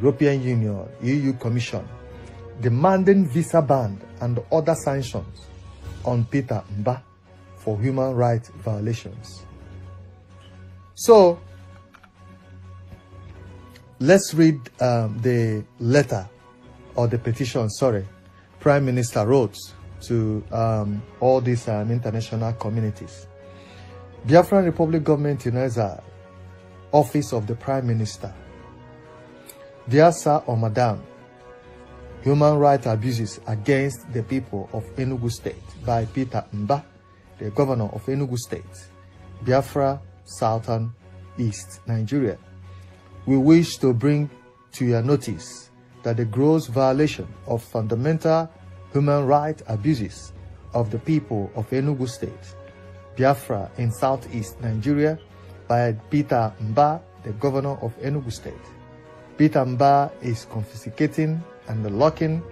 European Union, EU Commission, demanding visa ban and other sanctions on Peter Mba for human rights violations. So, let's read um, the letter or the petition, sorry, Prime Minister wrote to um, all these um, international communities. Biafran Republic Government Exile, Office of the Prime Minister. Dear Sir or Madam, human rights abuses against the people of Enugu State by Peter Mba, the governor of Enugu State, Biafra, Southern East, Nigeria. We wish to bring to your notice that the gross violation of fundamental human rights abuses of the people of Enugu State, Biafra in southeast Nigeria by Peter Mba, the governor of Enugu State. Peter is confiscating and locking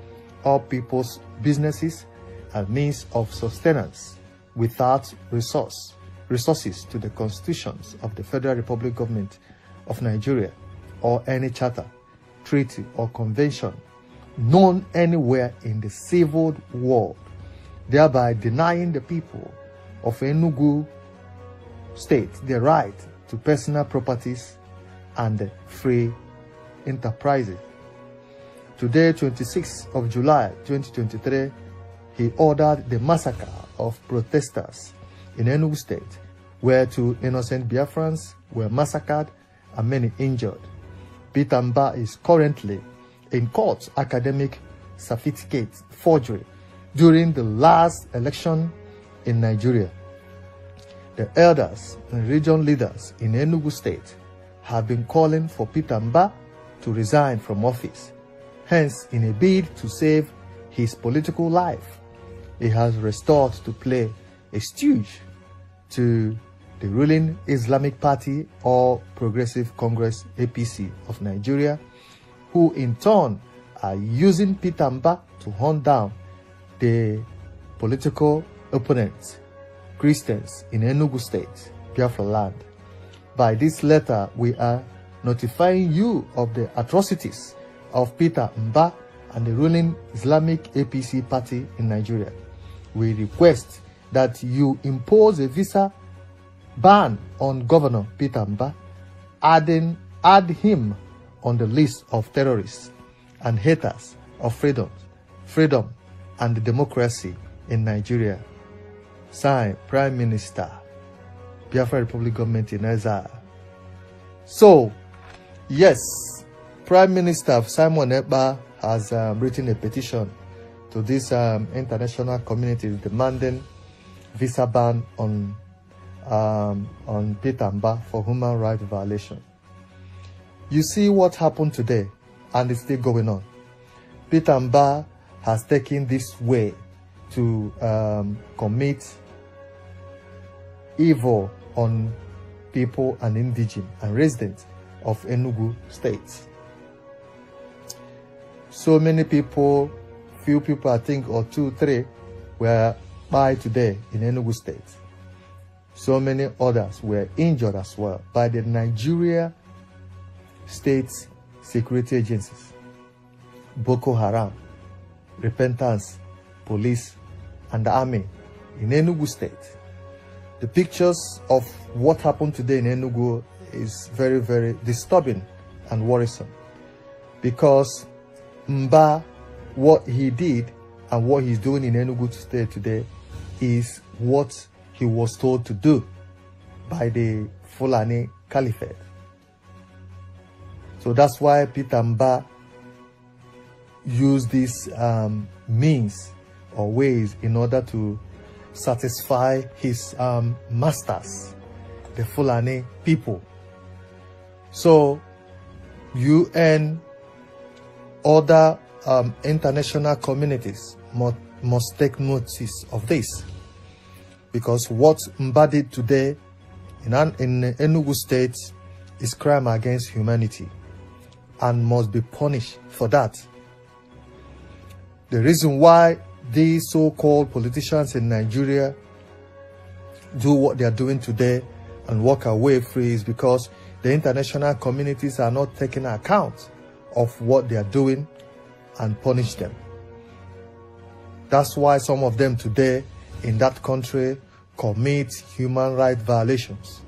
up people's businesses and means of sustenance without resource, resources to the constitutions of the Federal Republic Government of Nigeria or any charter, treaty or convention known anywhere in the civil world, thereby denying the people of Enugu state the right to personal properties and free enterprises. Today, 26th of July 2023, he ordered the massacre of protesters in Enugu state, where two innocent Biafrans were massacred and many injured. Peter Mba is currently in court academic certificate forgery during the last election in Nigeria. The elders and region leaders in Enugu state have been calling for Peter Mba to resign from office. Hence, in a bid to save his political life, he has restored to play a stooge to the ruling Islamic Party or Progressive Congress APC of Nigeria, who in turn are using Peter Mba to hunt down the political opponents, Christians in Enugu State, Biafra land. By this letter, we are notifying you of the atrocities of Peter Mba and the ruling Islamic APC party in Nigeria. We request that you impose a visa ban on Governor Peter Mba, adding add him on the list of terrorists and haters of freedom, freedom and democracy in Nigeria. Signed, Prime Minister, Biafra Republic Government in exile. So, yes, Prime Minister Simon Ekpa has um, written a petition to this um, international community demanding visa ban on um, on Peter Mba for human rights violation. You see what happened today, and it's still going on. Peter Mba has taken this way to um, commit evil on people and indigenous and residents of Enugu State. So many people, few people I think, or two, three, were by today in Enugu State. So many others were injured as well by the Nigeria state security agencies, Boko Haram, Repentance, Police, and the Army in Enugu State. The pictures of what happened today in Enugu is very, very disturbing and worrisome because Mba, what he did and what he's doing in Enugu State today is what he was told to do by the Fulani Caliphate. So that's why Peter Mba used these um, means or ways in order to satisfy his um, masters, the Fulani people. So UN, and other um, international communities must, must take notice of this. Because what Mba did today in, in Enugu State is crime against humanity and must be punished for that. The reason why these so-called politicians in Nigeria do what they are doing today and walk away free is because the international communities are not taking account of what they are doing and punish them. That's why some of them today in that country commit human rights violations,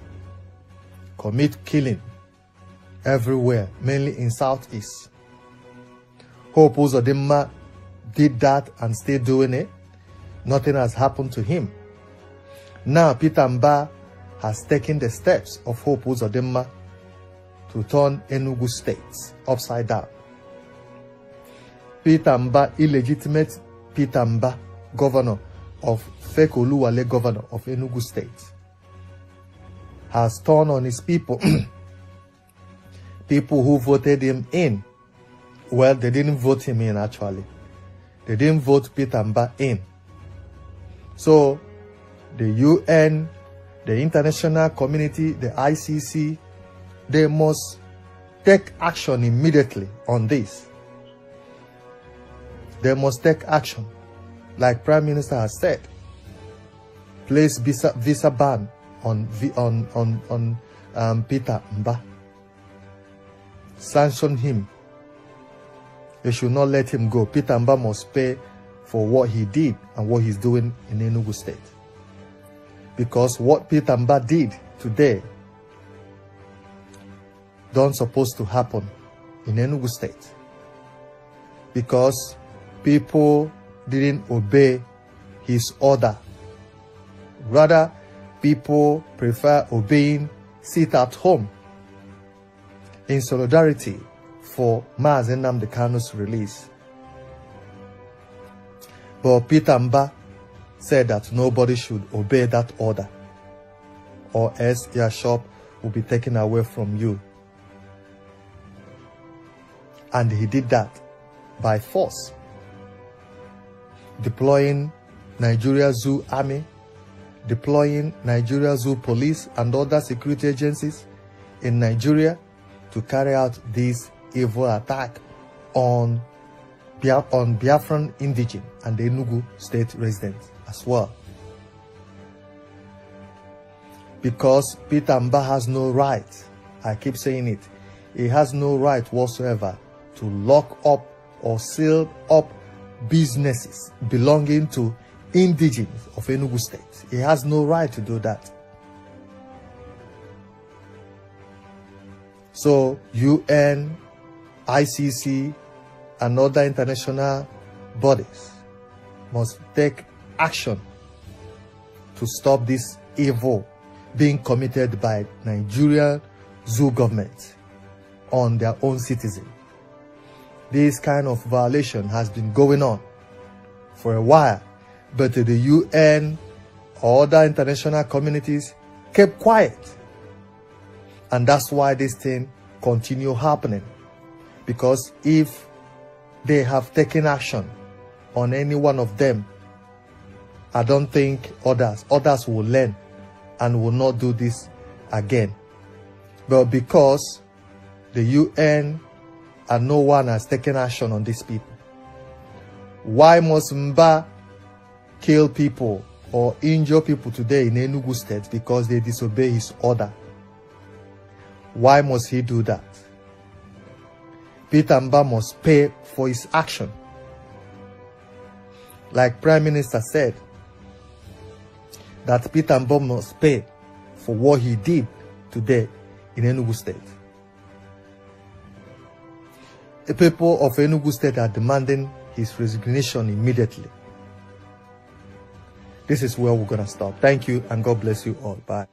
commit killing everywhere, mainly in Southeast. Hope Uzodimma did that and still doing it. Nothing has happened to him. Now Peter Mba has taken the steps of Hope Uzodimma to turn Enugu State upside down. Peter Mba, illegitimate Peter Mba, governor of Fekoluwale, governor of Enugu State, has turned on his people, people who voted him in. Well, they didn't vote him in actually. They didn't vote Peter Mba in. So, the UN, the international community, the ICC, they must take action immediately on this. They must take action, like Prime Minister has said. Place visa, visa ban on on on on um, Peter Mba. Sanction him. They should not let him go. Peter Mba must pay for what he did and what he's doing in Enugu State. Because what Peter Mba did today don't supposed to happen in Enugu State. Because people didn't obey his order. Rather, people prefer obeying sit at home in solidarity for Mazi Nnamdi Kanu's release. But Peter Mba said that nobody should obey that order or else your shop will be taken away from you. And he did that by force deploying Nigeria Zoo Army, deploying Nigeria Zoo Police and other security agencies in Nigeria to carry out this evil attack on, Biaf on Biafran indigene and the Enugu state residents as well. Because Peter Mba has no right, I keep saying it, he has no right whatsoever to lock up or seal up businesses belonging to indigenes of Enugu State. He has no right to do that. So UN, ICC, and other international bodies must take action to stop this evil being committed by Nigerian zoo government on their own citizens this kind of violation has been going on for a while, but the UN or other international communities kept quiet. And that's why this thing continue happening. Because if they have taken action on any one of them, I don't think others, others will learn and will not do this again. But because the UN and no one has taken action on these people. Why must Mba kill people or injure people today in Enugu State because they disobey his order? Why must he do that? Peter Mba must pay for his action. Like Prime Minister said, that Peter Mba must pay for what he did today in Enugu State. The people of Enugu State are demanding his resignation immediately. This is where we're going to stop. Thank you and God bless you all. Bye.